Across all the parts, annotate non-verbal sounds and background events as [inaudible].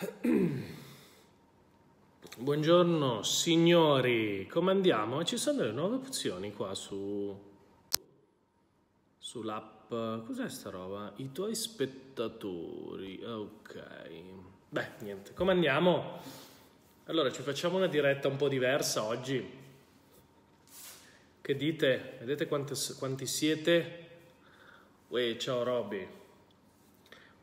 [clears throat] Buongiorno signori, come andiamo? Ci sono delle nuove opzioni qua su sull'app. Cos'è sta roba? I tuoi spettatori. Ok. Beh, niente, come andiamo? Allora, ci facciamo una diretta un po' diversa oggi. Che dite? Vedete quanti, quanti siete? Uè, ciao Robby.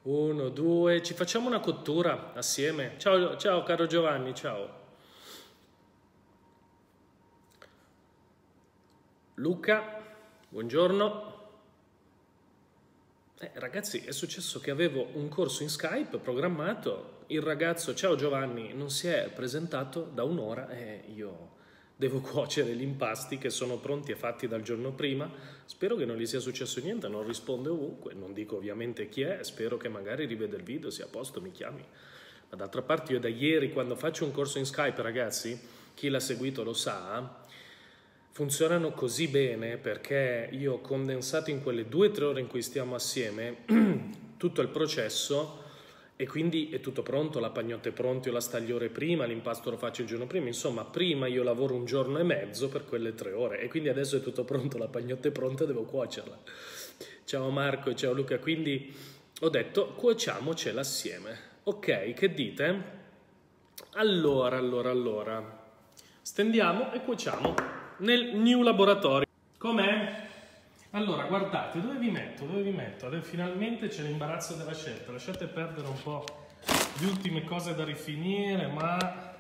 Uno, due, ci facciamo una cottura assieme. Ciao, ciao caro Giovanni, ciao. Luca, buongiorno. Eh, ragazzi, è successo che avevo un corso in Skype programmato, il ragazzo, ciao Giovanni, non si è presentato da un'ora e io devo cuocere gli impasti che sono pronti e fatti dal giorno prima. Spero che non gli sia successo niente, non risponde ovunque, non dico ovviamente chi è, spero che magari riveda il video, sia a posto, mi chiami. Ma d'altra parte io da ieri quando faccio un corso in Skype, ragazzi, chi l'ha seguito lo sa, funzionano così bene perché io ho condensato in quelle due o tre ore in cui stiamo assieme [clears throat] tutto il processo e quindi è tutto pronto, la pagnotta è pronta, io la staglio ore prima, l'impasto lo faccio il giorno prima, insomma prima io lavoro un giorno e mezzo per quelle tre ore e quindi adesso è tutto pronto, la pagnotta è pronta, devo cuocerla. Ciao Marco, ciao Luca, quindi ho detto cuociamocela assieme. Ok, che dite? Allora, allora, allora, stendiamo e cuociamo nel new laboratorio. Com'è? Allora, guardate, dove vi metto? Dove vi metto? Adesso finalmente c'è l'imbarazzo della scelta. Lasciate perdere un po' le ultime cose da rifinire, ma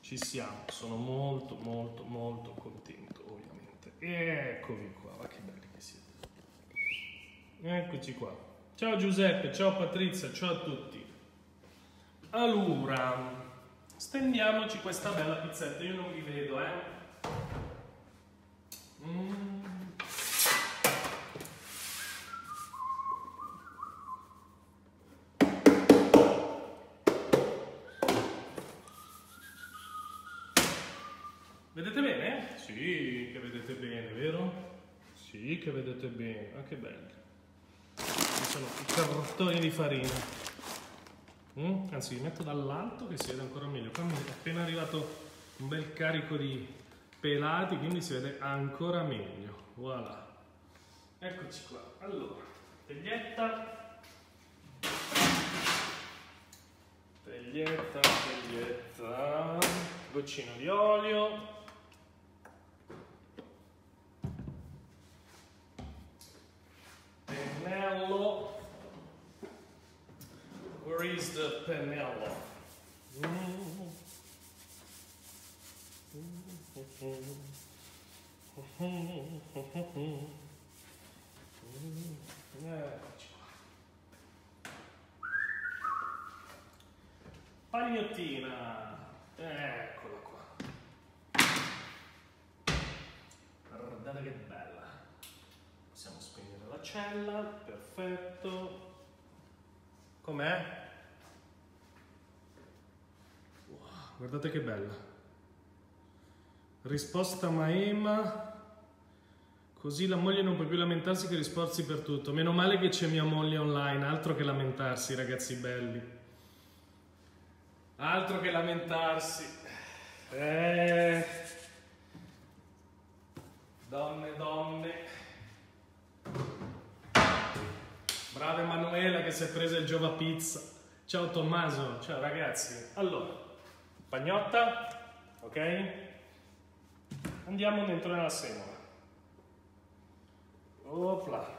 ci siamo. Sono molto, molto, molto contento, ovviamente. Eccovi qua, ma che belli che siete. Eccoci qua. Ciao Giuseppe, ciao Patrizia, ciao a tutti. Allora, stendiamoci questa bella pizzetta. Io non vi vedo, eh. Mm. Vedete bene? Sì, che vedete bene, vero? Sì, che vedete bene. Ah, che belli. Ci sono i cartoni di farina. Mm? Anzi, li metto dall'alto che si vede ancora meglio. Qua mi è appena arrivato un bel carico di pelati, quindi si vede ancora meglio. Voilà. Eccoci qua. Allora, teglietta. Teglietta, teglietta. Goccino di olio. Pennello. Where is the qua. Pagnottina, eccola qua. Cella, perfetto. Com'è? Wow, guardate che bella. Risposta Maema. Così la moglie non può più lamentarsi che risforzi per tutto. Meno male che c'è mia moglie online, altro che lamentarsi, ragazzi belli. Altro che lamentarsi. Eh. Donne, donne. Brava Emanuela che si è presa il Giova Pizza. Ciao Tommaso, ciao ragazzi. Allora, pagnotta, ok? Andiamo dentro nella semola. Opla.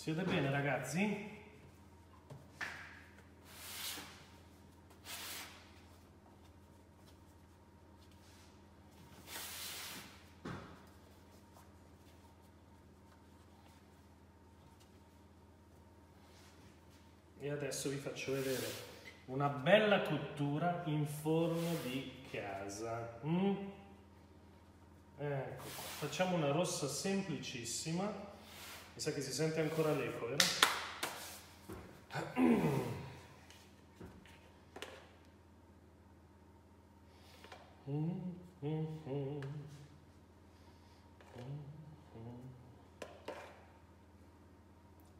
Siete bene ragazzi? E adesso vi faccio vedere una bella cottura in forno di casa. Mm? Ecco qua. Facciamo una rossa semplicissima. Mi sa che si sente ancora l'eco, vero?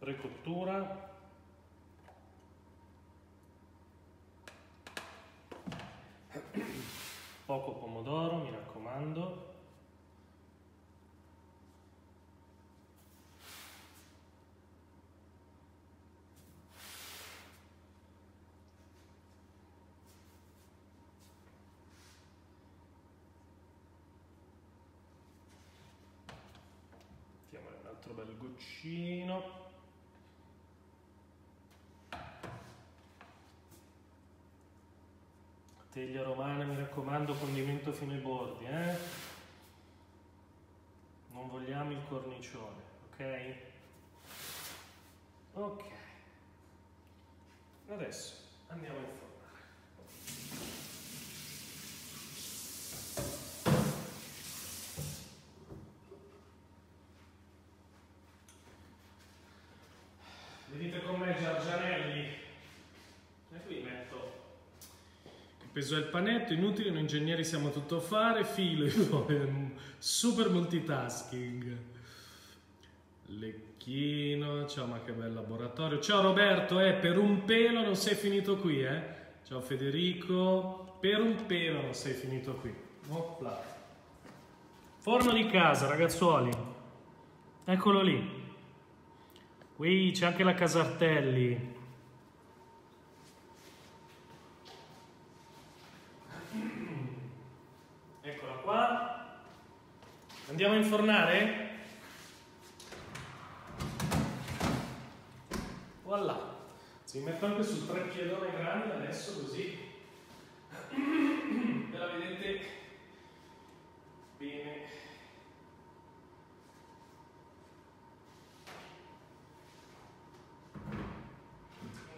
Recottura. Poco pomodoro, mi raccomando. Mettiamone un altro bel goccino. Teglia romana, mi raccomando, condimento fino ai bordi, eh? Non vogliamo il cornicione, ok? Ok. Adesso andiamo a informare. Venite con me Giorgianelli. E qui metto il peso del panetto, inutile, noi ingegneri siamo tutto a fare, filo, [laughs] super multitasking. Lecchino, ciao ma che bel laboratorio. Ciao Roberto, eh, per un pelo non sei finito qui, eh. Ciao Federico, per un pelo non sei finito qui. Opla. Forno di casa, ragazzuoli. Eccolo lì. Qui c'è anche la Casartelli. Eccola qua. Andiamo a infornare? Voilà. Si metto anche sul treppiedone grande adesso così. Ve la vedete bene.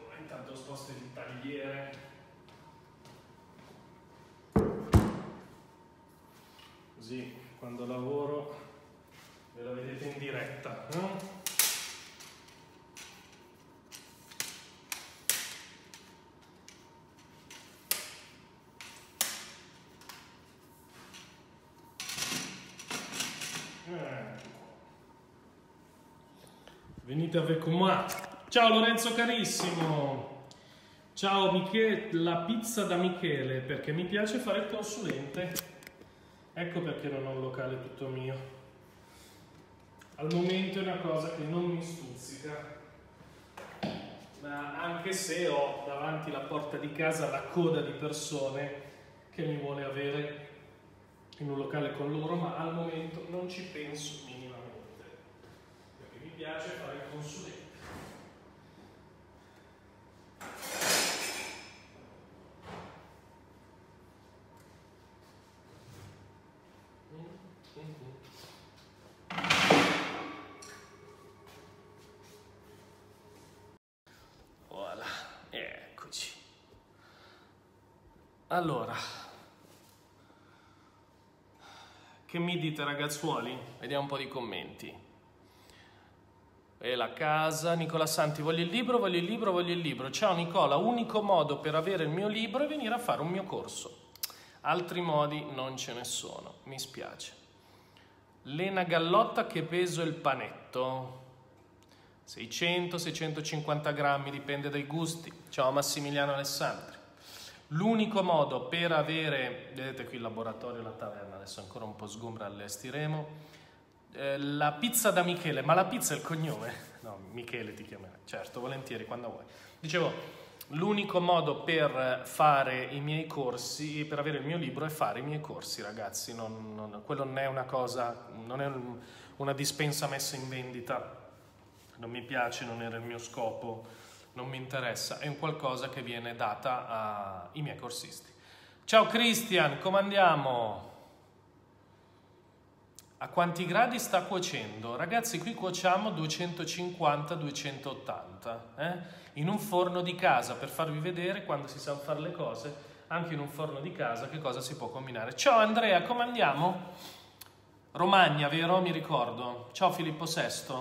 Oh, intanto sposto il tagliere. Così quando lavoro ve la vedete in diretta. No? Ecco. Venite avec moi. Ciao Lorenzo carissimo. Ciao Michele, la pizza da Michele, perché mi piace fare il consulente. Ecco perché non ho un locale tutto mio. Al momento è una cosa che non mi stuzzica. Ma anche se ho davanti la porta di casa la coda di persone che mi vuole avere in un locale con loro, ma al momento non ci penso minimamente. Perché mi piace fare il consulente. Voilà, eccoci. Allora, che mi dite ragazzuoli? Vediamo un po' di commenti. E la casa, Nicola Santi, voglio il libro, voglio il libro, voglio il libro. Ciao Nicola, unico modo per avere il mio libro è venire a fare un mio corso. Altri modi non ce ne sono, mi spiace. Lena Gallotta, che peso il panetto? 600-650 grammi, dipende dai gusti. Ciao Massimiliano Alessandri. L'unico modo per avere, vedete qui il laboratorio, la taverna, adesso ancora un po' sgombra, allestiremo. Eh, la pizza da Michele, ma la pizza è il cognome? No, Michele ti chiamerà, certo, volentieri, quando vuoi. Dicevo, l'unico modo per fare i miei corsi, per avere il mio libro, è fare i miei corsi, ragazzi. Non, non, quello non è una cosa, non è un, una dispensa messa in vendita non mi piace, non era il mio scopo, non mi interessa, è un qualcosa che viene data ai miei corsisti. Ciao Christian, come andiamo? A quanti gradi sta cuocendo? Ragazzi, qui cuociamo 250-280, eh? in un forno di casa, per farvi vedere quando si sa fare le cose, anche in un forno di casa, che cosa si può combinare. Ciao Andrea, come andiamo? Romagna, vero? Mi ricordo. Ciao Filippo VI.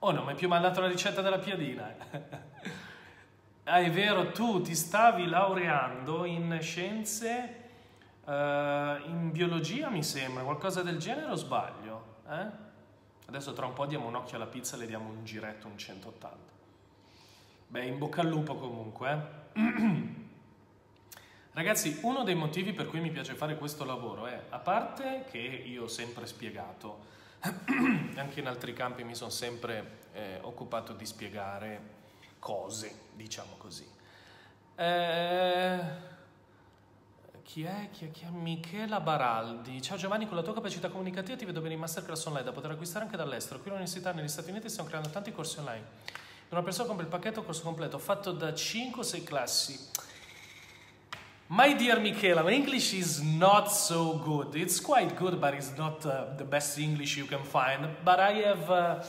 Oh, non mi hai più mandato la ricetta della piadina. [laughs] ah, è vero, tu ti stavi laureando in scienze Uh, in biologia mi sembra, qualcosa del genere o sbaglio? Eh? Adesso tra un po' diamo un occhio alla pizza e le diamo un giretto, un 180. Beh, in bocca al lupo comunque. Eh? [clears throat] Ragazzi, uno dei motivi per cui mi piace fare questo lavoro è, a parte che io ho sempre spiegato, [clears throat] anche in altri campi mi sono sempre eh, occupato di spiegare cose, diciamo così. Eh chi è? Chi è? Chi è? Michela Baraldi. Ciao Giovanni, con la tua capacità comunicativa ti vedo bene in masterclass online da poter acquistare anche dall'estero. Qui all'università negli Stati Uniti stiamo creando tanti corsi online. Una persona compra il pacchetto corso completo fatto da 5 o 6 classi. My dear Michela, my English is not so good. It's quite good, but it's not uh, the best English you can find. But I have... Uh,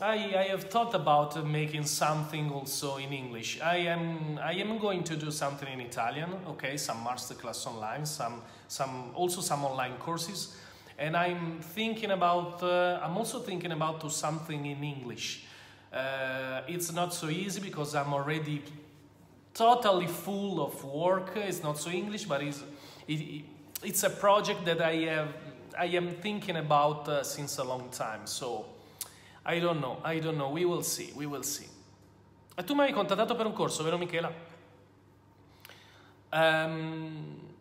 I, I have thought about making something also in English. I am I am going to do something in Italian, okay, some masterclass online, some some also some online courses, and I'm thinking about uh, I'm also thinking about do something in English. Uh, it's not so easy because I'm already totally full of work. It's not so English, but it's it, it's a project that I have I am thinking about uh, since a long time. So. I don't know, I don't know, we will see, we will see. E tu mi hai contattato per un corso, vero Michela? Um,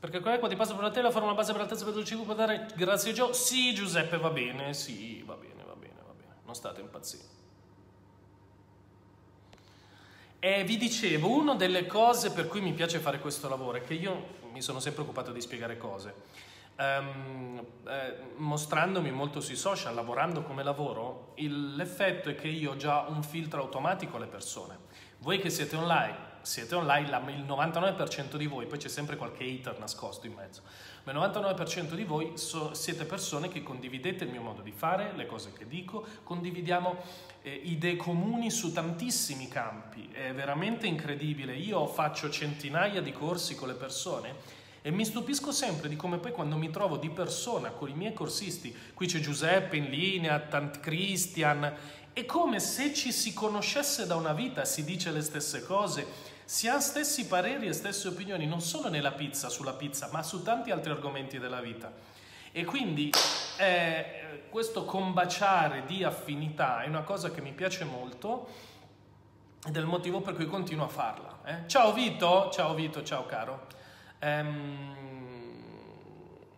perché qua ti passa per la tela, fare una base per l'altezza per il cibo per dare grazie a Gio? Sì, Giuseppe, va bene, sì, va bene, va bene, va bene, non state impazzendo. E vi dicevo, una delle cose per cui mi piace fare questo lavoro è che io mi sono sempre occupato di spiegare cose Um, eh, mostrandomi molto sui social, lavorando come lavoro, il, l'effetto è che io ho già un filtro automatico alle persone. Voi che siete online, siete online, la, il 99% di voi, poi c'è sempre qualche hater nascosto in mezzo, ma il 99% di voi so, siete persone che condividete il mio modo di fare, le cose che dico, condividiamo eh, idee comuni su tantissimi campi, è veramente incredibile. Io faccio centinaia di corsi con le persone e mi stupisco sempre di come poi quando mi trovo di persona con i miei corsisti, qui c'è Giuseppe in linea, tanti Christian, è come se ci si conoscesse da una vita, si dice le stesse cose, si ha stessi pareri e stesse opinioni, non solo nella pizza, sulla pizza, ma su tanti altri argomenti della vita. E quindi eh, questo combaciare di affinità è una cosa che mi piace molto ed è il motivo per cui continuo a farla. Eh? Ciao Vito, ciao Vito, ciao caro. Ehm,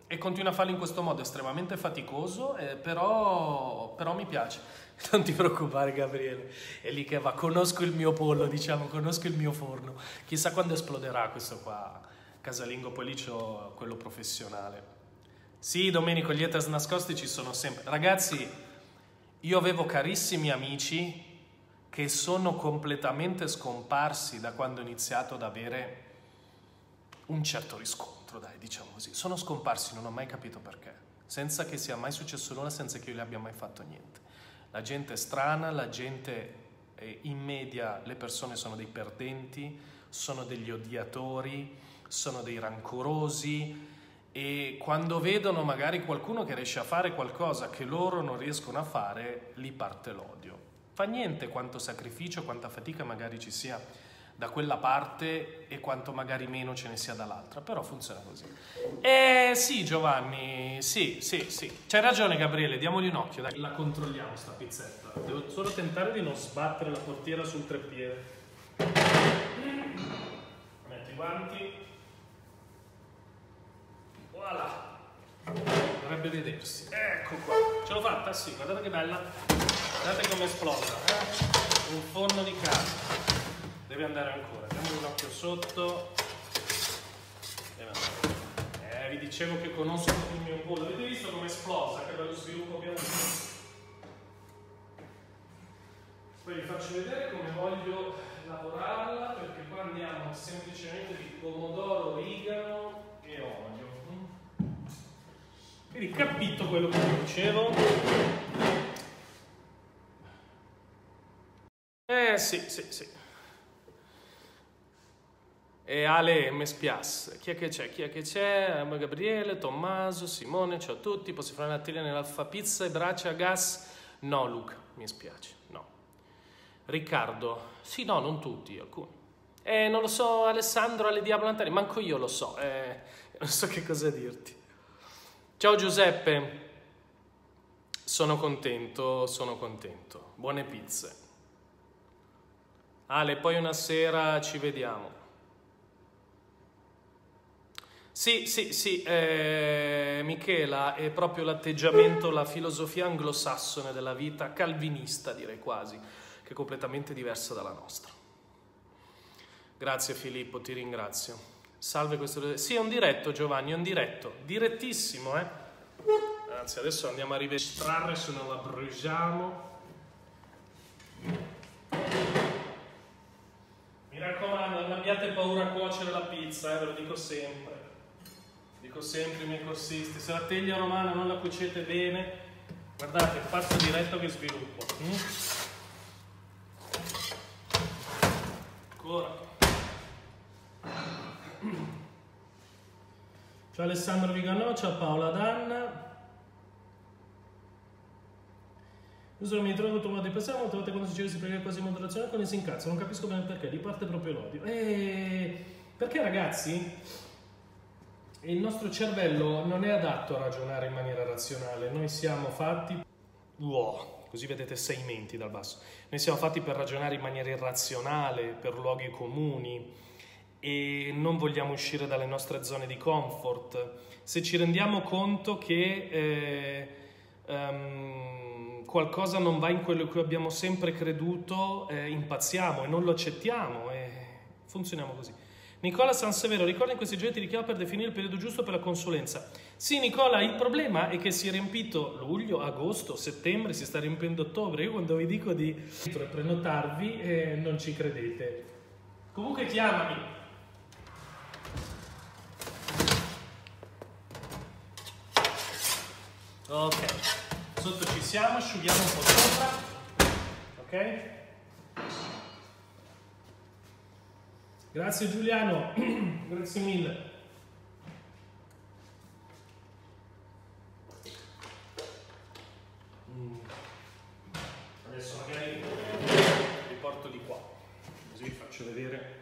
e continuo a farlo in questo modo, estremamente faticoso, eh, però, però mi piace. [laughs] Non ti preoccupare Gabriele, è lì che va, conosco il mio pollo, diciamo, conosco il mio forno. Chissà quando esploderà questo qua, casalingo, poi lì c'ho quello professionale. Sì, Domenico, gli haters nascosti ci sono sempre. Ragazzi, io avevo carissimi amici che sono completamente scomparsi da quando ho iniziato ad avere un certo riscontro, dai, diciamo così. Sono scomparsi, non ho mai capito perché, senza che sia mai successo nulla, senza che io gli abbia mai fatto niente. La gente è strana, la gente eh, in media, le persone sono dei perdenti, sono degli odiatori, sono dei rancorosi e quando vedono magari qualcuno che riesce a fare qualcosa che loro non riescono a fare, lì parte l'odio. Fa niente quanto sacrificio, quanta fatica magari ci sia da quella parte e quanto magari meno ce ne sia dall'altra, però funziona così. Eh sì Giovanni, sì, sì, sì, c'hai ragione Gabriele, diamogli un occhio, dai. La controlliamo sta pizzetta, devo solo tentare di non sbattere la portiera sul treppiede. Metti i guanti. Voilà. Dovrebbe vedersi. Ecco qua. Ce l'ho fatta? Sì, guardate che bella. Guardate come esplosa. Eh? Un forno di casa. Deve andare ancora, diamo un occhio sotto. Eh, vi dicevo che conosco il mio pollo. Avete visto come esplosa? Che bello sviluppo piano Poi vi faccio vedere come voglio lavorarla perché qua andiamo semplicemente di pomodoro, origano e olio. Quindi capito quello che vi dicevo? Eh sì, sì, sì. E Ale mi spiace. Chi è che c'è? Chi è che c'è? Gabriele, Tommaso, Simone, ciao a tutti. Posso fare una taglia nell'alfa pizza e braccia a gas? No, Luca, mi spiace, no. Riccardo, sì, no, non tutti, alcuni. Eh, non lo so, Alessandro, alle Diablo Antani, manco io lo so, eh, [laughs] non so che cosa dirti. Ciao Giuseppe, sono contento, sono contento. Buone pizze. Ale, poi una sera ci vediamo. Sì, sì, sì, eh, Michela, è proprio l'atteggiamento, la filosofia anglosassone della vita, calvinista direi quasi, che è completamente diversa dalla nostra. Grazie Filippo, ti ringrazio. Salve questo... Sì, è un diretto Giovanni, è un diretto. Direttissimo, eh? Anzi, adesso andiamo a rivestrare se non la bruciamo. Mi raccomando, non abbiate paura a cuocere la pizza, eh, ve lo dico sempre. Dico sempre ai miei corsisti, se la teglia romana non la cuocete bene, guardate, fatto diretto che sviluppo. Ancora. Ciao Alessandro Viganò, ciao Paola Danna. Uso mi trovo tuo modo di pensare, molte volte quando succede si prega quasi in moderazione con si incazzo, non capisco bene perché, di parte proprio l'odio. E... Perché ragazzi, il nostro cervello non è adatto a ragionare in maniera razionale, noi siamo fatti... Wow, così vedete sei menti dal basso. Noi siamo fatti per ragionare in maniera irrazionale, per luoghi comuni, e non vogliamo uscire dalle nostre zone di comfort, se ci rendiamo conto che eh, um, qualcosa non va in quello in cui abbiamo sempre creduto, eh, impazziamo e non lo accettiamo e funzioniamo così. Nicola Sansevero, ricorda in questi giorni ti richiamo per definire il periodo giusto per la consulenza. Sì, Nicola, il problema è che si è riempito luglio, agosto, settembre, si sta riempiendo ottobre. Io quando vi dico di prenotarvi eh, non ci credete. Comunque chiamami, Ok, sotto ci siamo, asciughiamo un po' sopra, ok? Grazie Giuliano, [clears throat] grazie mille. Mm. Adesso magari vi porto di qua, così vi faccio vedere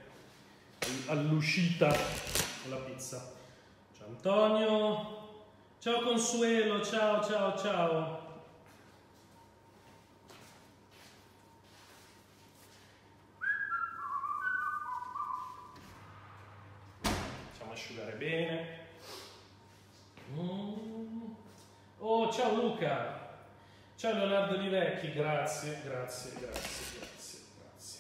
all'uscita la pizza. Ciao Antonio, Ciao Consuelo, ciao, ciao, ciao. Facciamo asciugare bene. Mm. Oh, ciao Luca. Di Vecchi, grazie, grazie, grazie, grazie, grazie.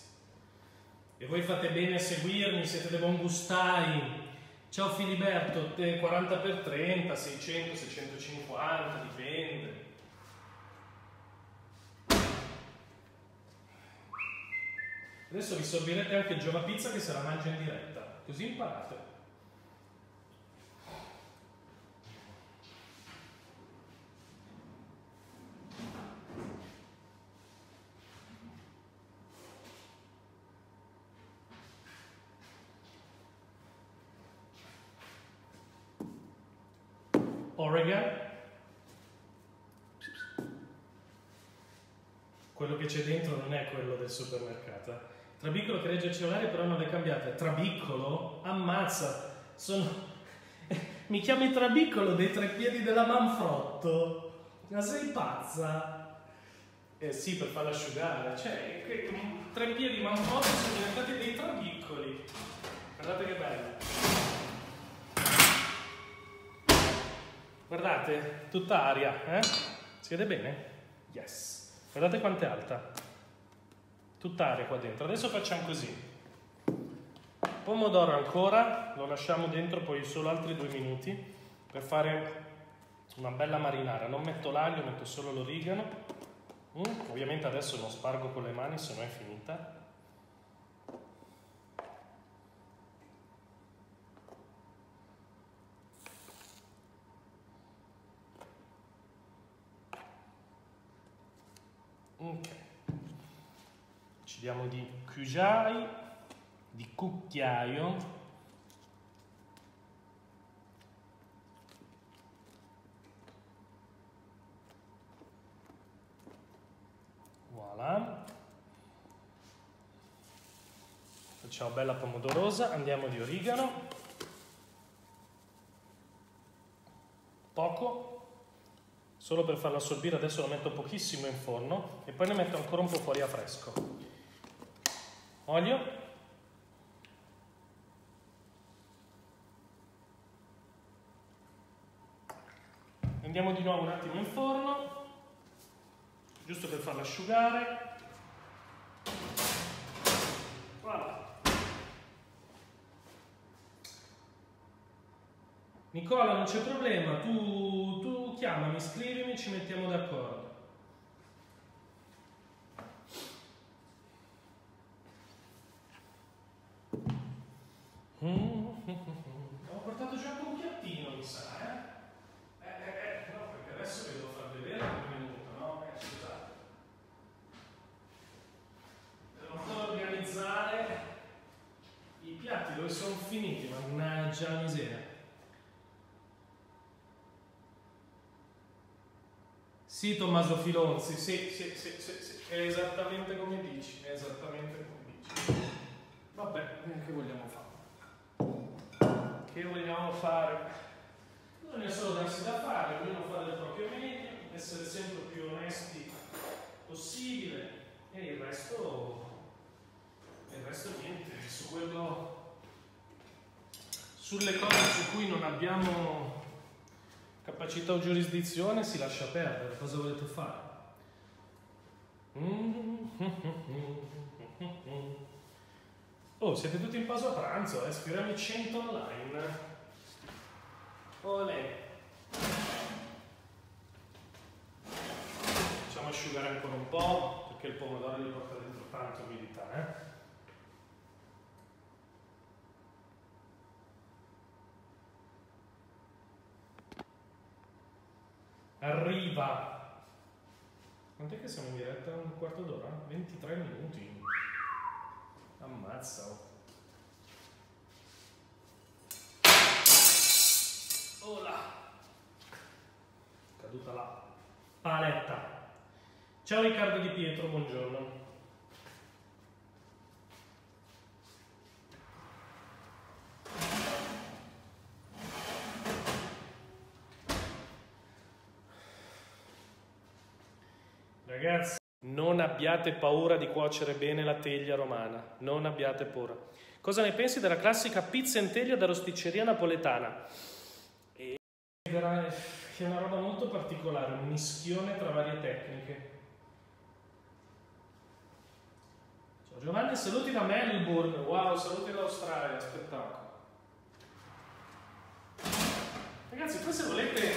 E voi fate bene a seguirmi, siete dei buon gustai. Ciao Filiberto, 40 x 30, 600, 650, dipende. Adesso vi sorbirete anche il Giova Pizza che se la mangia in diretta, così imparate. Oregon. Quello che c'è dentro non è quello del supermercato. Trabiccolo che regge il cellulare però non le cambiate. Trabiccolo? Ammazza! Sono... [laughs] Mi chiami Trabiccolo dei tre piedi della Manfrotto? Ma sei pazza? Eh sì, per farla asciugare. Cioè, tre piedi Manfrotto sono diventati dei trabiccoli. Guardate che bello. Guardate, tutta aria, eh? Si vede bene? Yes. Guardate quanto è alta. Tutta aria qua dentro. Adesso facciamo così. Pomodoro ancora, lo lasciamo dentro poi solo altri due minuti per fare una bella marinara. Non metto l'aglio, metto solo l'origano. Mm? Ovviamente adesso non spargo con le mani, se no è finita. Ok. Ci diamo di cugiai, di cucchiaio. Voilà. Facciamo bella pomodorosa, andiamo di origano. Poco, solo per farlo assorbire adesso lo metto pochissimo in forno e poi ne metto ancora un po' fuori a fresco. Olio. Andiamo di nuovo un attimo in forno, giusto per farlo asciugare. Voilà. Nicola, non c'è problema, tu, tu chiamami, scrivimi, ci mettiamo d'accordo. Ho portato già un piattino, mi sa, eh? Eh, eh, eh, no, perché adesso vi devo far vedere un minuto, no? Eh, scusate. Devo organizzare i piatti dove sono finiti, mannaggia la miseria. Sì, Tommaso Filonzi, sì, sì, sì, sì, sì, è esattamente come dici, è esattamente come dici. Vabbè, che vogliamo fare? Che vogliamo fare? Non è solo darsi da fare, ognuno fare il proprio meglio, essere sempre più onesti possibile e il resto, il resto niente, su quello, sulle cose su cui non abbiamo capacità o giurisdizione si lascia perdere, cosa volete fare? Oh, siete tutti in pausa pranzo, eh? Scriviamo 100 online. Olè. Facciamo asciugare ancora un po', perché il pomodoro gli porta dentro tanta umidità, eh? Arriva. Quant'è che siamo in diretta? Un quarto d'ora? 23 minuti. Ammazza. Oh. Caduta la paletta. Ciao Riccardo Di Pietro, buongiorno. Ragazzi, non abbiate paura di cuocere bene la teglia romana, non abbiate paura. Cosa ne pensi della classica pizza in teglia da rosticceria napoletana? È una roba molto particolare, un mischione tra varie tecniche. Ciao Giovanni, saluti da Melbourne, wow, saluti dall'Australia, spettacolo. Ragazzi, poi se volete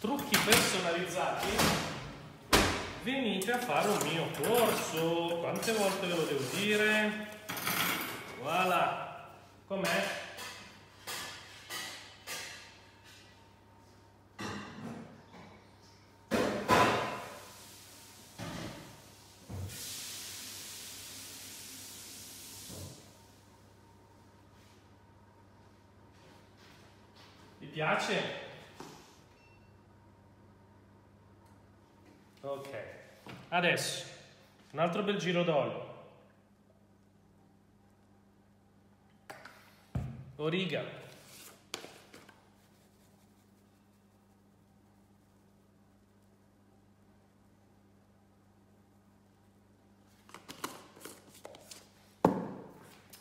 trucchi personalizzati, venite a fare un mio corso. Quante volte ve lo devo dire? Voilà. Com'è? Vi piace? Ok, adesso un altro bel giro d'olio. Origano.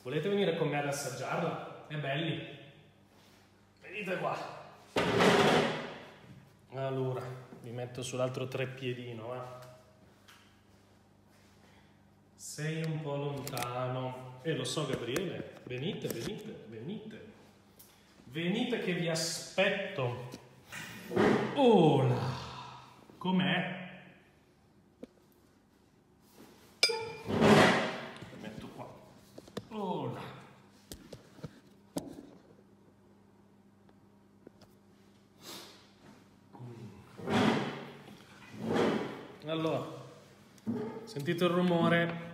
Volete venire con me ad assaggiarla? È belli. Venite qua. Allora mi metto sull'altro treppiedino, eh sei un po' lontano. E lo so Gabriele, venite, venite, venite. Venite che vi aspetto. Ora. Com'è? Metto qua. Ora. Allora, sentite il rumore?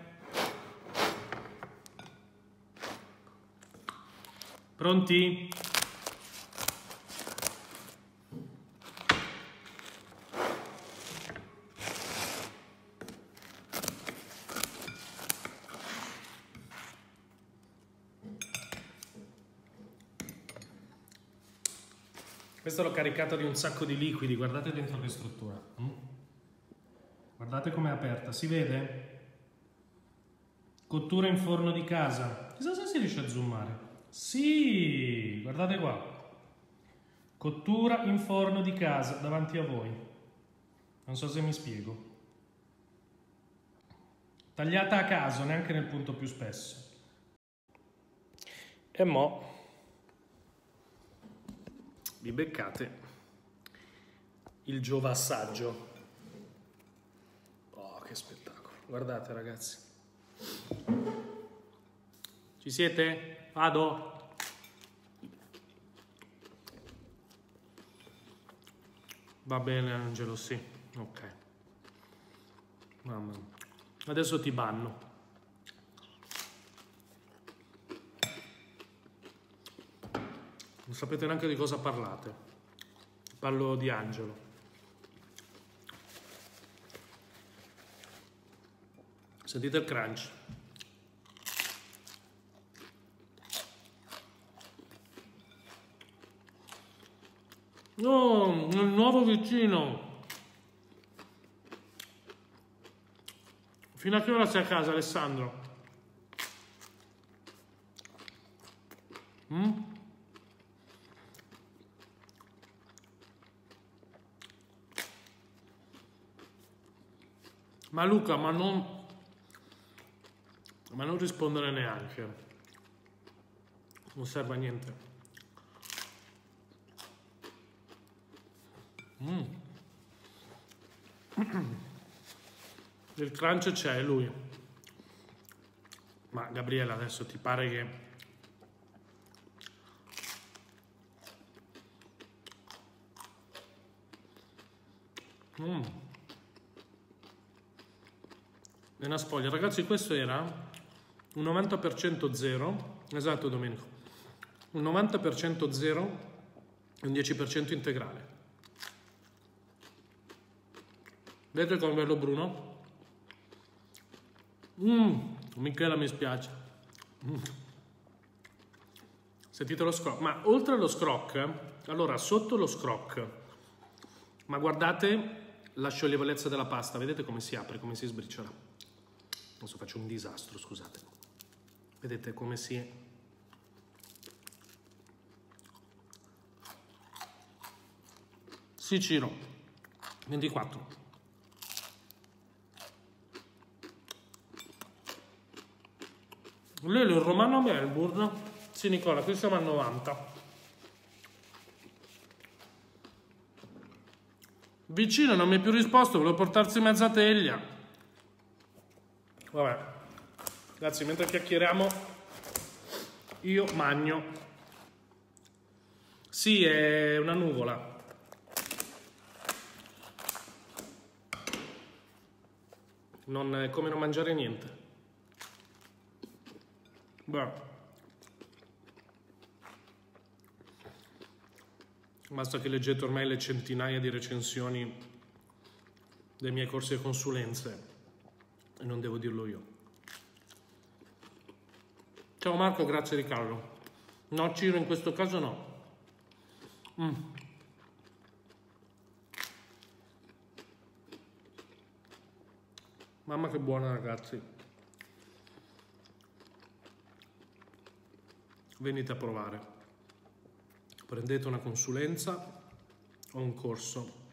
Pronti? Questo l'ho caricato di un sacco di liquidi, guardate dentro che struttura. Mm? Guardate com'è aperta, si vede? Cottura in forno di casa. Chissà se si riesce a zoomare. Sì, guardate qua. Cottura in forno di casa davanti a voi. Non so se mi spiego. Tagliata a caso, neanche nel punto più spesso. E mo' vi beccate il giovassaggio. Oh, che spettacolo. Guardate ragazzi. Ci siete? Vado? Va bene Angelo, sì. Ok. Mamma. Adesso ti banno. Non sapete neanche di cosa parlate. Parlo di Angelo. Sentite il crunch. Oh, il nuovo vicino. Fino a che ora sei a casa, Alessandro? Mm? Ma Luca, ma non... Ma non rispondere neanche. Non serve a niente. Mm. Il crunch c'è lui. Ma Gabriele adesso ti pare che... Mm. È una spoglia. Ragazzi questo era un 90% zero. Esatto Domenico. Un 90% zero e un 10% integrale. Vedete come bello Bruno? Mmm, Michela mi spiace. Mm. Sentite lo scroc. Ma oltre allo scroc, allora sotto lo scroc, ma guardate la scioglievolezza della pasta, vedete come si apre, come si sbriciola. Adesso faccio un disastro, scusate. Vedete come si... Sì, Ciro. 24. Lelo il romano Melbourne. Sì, Nicola, qui siamo al 90. Vicino non mi è più risposto, volevo portarsi mezza teglia. Vabbè. Ragazzi, mentre chiacchieriamo, io magno. Sì, è una nuvola. Non è come non mangiare niente. Beh. Basta che leggete ormai le centinaia di recensioni dei miei corsi e consulenze e non devo dirlo io. Ciao Marco, grazie Riccardo. No, Ciro, in questo caso no. Mm. Mamma che buona ragazzi. Venite a provare. Prendete una consulenza o un corso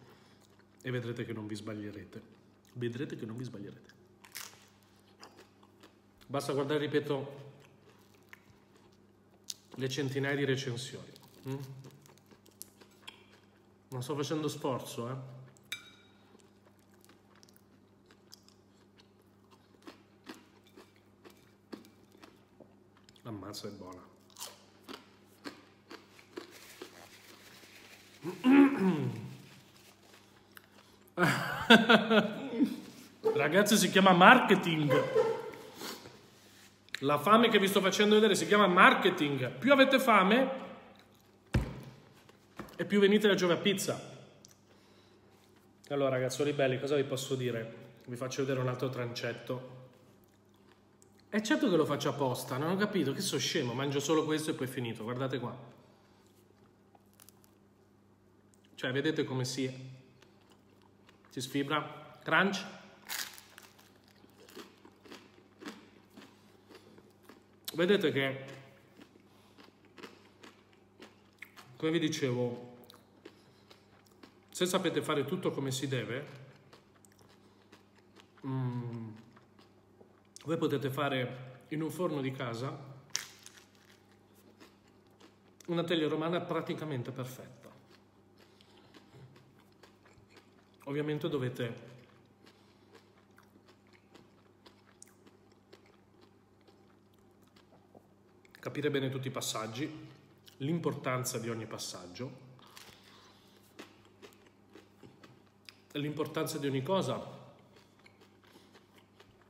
e vedrete che non vi sbaglierete. Vedrete che non vi sbaglierete. Basta guardare, ripeto, le centinaia di recensioni. Mm? Non sto facendo sforzo, eh? Ammazza è buona. [coughs] Ragazzi, si chiama marketing. La fame che vi sto facendo vedere si chiama marketing. Più avete fame e più venite da a Pizza. Allora, ragazzoli belli, cosa vi posso dire? Vi faccio vedere un altro trancetto. È certo che lo faccio apposta, non ho capito, che so scemo, mangio solo questo e poi è finito, guardate qua. Cioè, vedete come si, si sfibra? Crunch? Vedete che, come vi dicevo, se sapete fare tutto come si deve, mm, voi potete fare in un forno di casa una teglia romana praticamente perfetta. Ovviamente dovete capire bene tutti i passaggi, l'importanza di ogni passaggio, l'importanza di ogni cosa.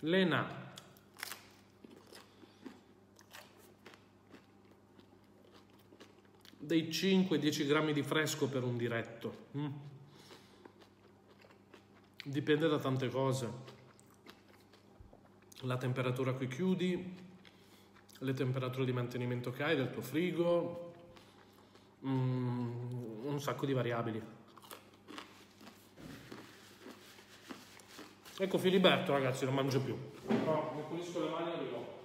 Lena. Dei 5-10 grammi di fresco per un diretto. Mm. Dipende da tante cose. La temperatura a cui chiudi, le temperature di mantenimento che hai del tuo frigo, mm, un sacco di variabili. Ecco Filiberto ragazzi, non mangio più. No, mi pulisco le mani e arrivo.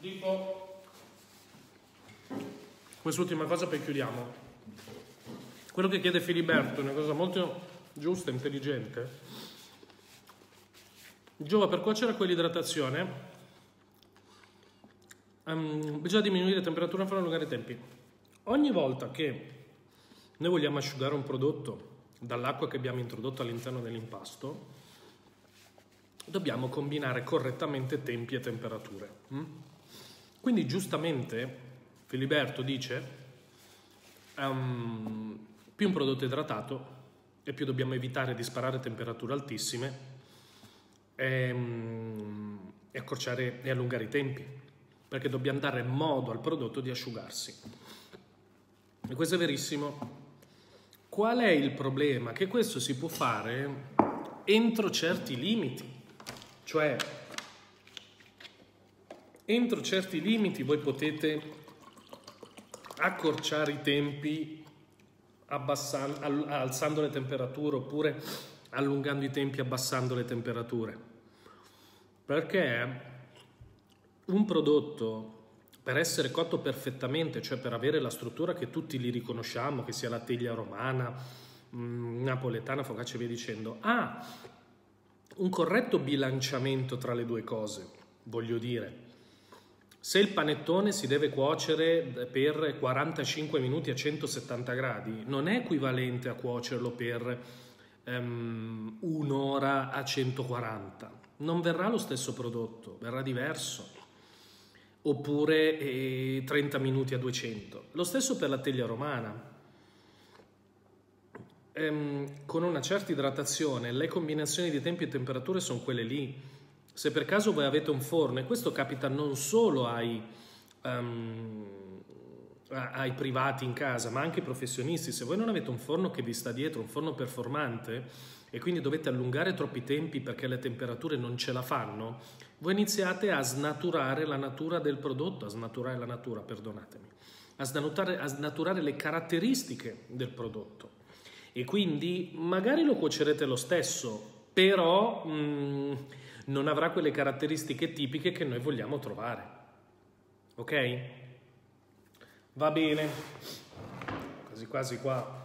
Dico quest'ultima cosa poi chiudiamo. Quello che chiede Filiberto è una cosa molto giusta, intelligente Giova per cuocere quell'idratazione um, bisogna diminuire la temperatura per allungare i tempi. Ogni volta che noi vogliamo asciugare un prodotto dall'acqua che abbiamo introdotto all'interno dell'impasto, dobbiamo combinare correttamente tempi e temperature. Mm? Quindi giustamente Filiberto dice um, più un prodotto è idratato e più dobbiamo evitare di sparare temperature altissime e, ehm, e accorciare e allungare i tempi, perché dobbiamo dare modo al prodotto di asciugarsi. E questo è verissimo. Qual è il problema? Che questo si può fare entro certi limiti, cioè entro certi limiti voi potete accorciare i tempi alzando le temperature oppure allungando i tempi, abbassando le temperature. Perché un prodotto per essere cotto perfettamente, cioè per avere la struttura che tutti li riconosciamo, che sia la teglia romana, mm, napoletana, focaccia e via dicendo, ha un corretto bilanciamento tra le due cose, voglio dire. Se il panettone si deve cuocere per 45 minuti a 170 gradi, non è equivalente a cuocerlo per um, un'ora a 140. Non verrà lo stesso prodotto, verrà diverso. Oppure eh, 30 minuti a 200. Lo stesso per la teglia romana. Ehm, con una certa idratazione le combinazioni di tempi e temperature sono quelle lì. Se per caso voi avete un forno, e questo capita non solo ai... Um, ai privati in casa, ma anche ai professionisti, se voi non avete un forno che vi sta dietro, un forno performante, e quindi dovete allungare troppi tempi perché le temperature non ce la fanno, voi iniziate a snaturare la natura del prodotto, a snaturare la natura, perdonatemi, a snaturare, a snaturare le caratteristiche del prodotto. E quindi magari lo cuocerete lo stesso, però mh, mm, non avrà quelle caratteristiche tipiche che noi vogliamo trovare. Ok? Va bene, quasi quasi qua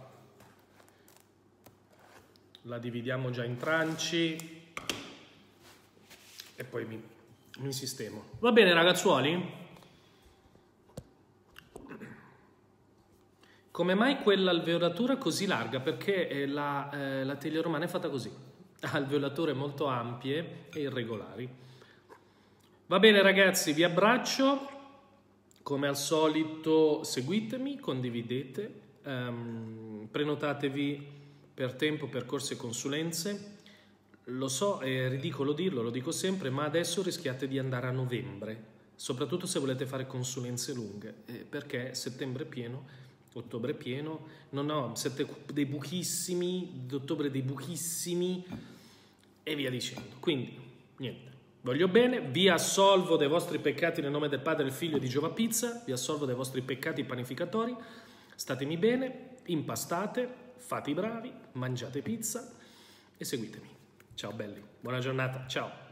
la dividiamo già in tranci e poi mi, mi sistemo. Va bene ragazzuoli? Come mai quella alveolatura così larga? Perché eh, la, eh, la teglia romana è fatta così, [laughs] ha alveolature molto ampie e irregolari. Va bene ragazzi, vi abbraccio. Come al solito seguitemi, condividete, ehm, prenotatevi per tempo, percorsi e consulenze. Lo so, è ridicolo dirlo, lo dico sempre, ma adesso rischiate di andare a novembre, soprattutto se volete fare consulenze lunghe, eh, perché settembre è pieno, ottobre pieno, non ho sette, dei buchissimi, ottobre dei buchissimi e via dicendo. Quindi, niente. Voglio bene, vi assolvo dei vostri peccati nel nome del Padre, del Figlio e di Giova Pizza, vi assolvo dei vostri peccati panificatori, statemi bene, impastate, fate i bravi, mangiate pizza e seguitemi. Ciao belli, buona giornata, ciao.